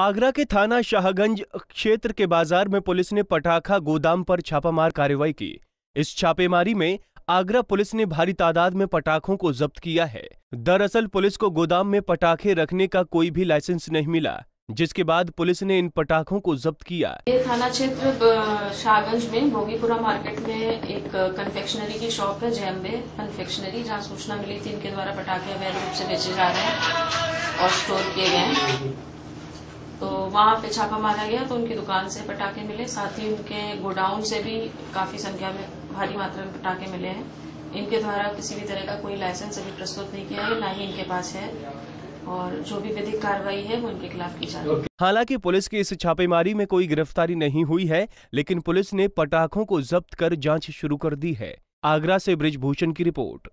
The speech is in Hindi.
आगरा के थाना शाहगंज क्षेत्र के बाज़ार में पुलिस ने पटाखा गोदाम पर छापामार कार्रवाई की। इस छापेमारी में आगरा पुलिस ने भारी तादाद में पटाखों को जब्त किया है। दरअसल पुलिस को गोदाम में पटाखे रखने का कोई भी लाइसेंस नहीं मिला, जिसके बाद पुलिस ने इन पटाखों को जब्त किया। ये थाना क्षेत्र शाहगंज में, भोगीपुरा मार्केट में एक कन्फेक्शनरी की शॉप है जयम्बे कन्फेक्शनरी जहाँ सूचना मिली थी इनके द्वारा पटाखे अवैध रूप से बेचे जा रहे हैं और स्टोर किए गए हैं। वहाँ पे छापा मारा गया तो उनकी दुकान से पटाखे मिले। साथ ही उनके गोडाउन से भी काफ़ी संख्या में, भारी मात्रा में पटाखे मिले हैं। इनके द्वारा किसी भी तरह का कोई लाइसेंस अभी प्रस्तुत नहीं किया है, ना ही इनके पास है। और जो भी विधिक कार्रवाई है, वो इनके खिलाफ की जा रही है। हालाँकि पुलिस की इस छापेमारी में कोई गिरफ्तारी नहीं हुई है, लेकिन पुलिस ने पटाखों को जब्त कर जाँच शुरू कर दी है। आगरा से ब्रिजभूषण की रिपोर्ट।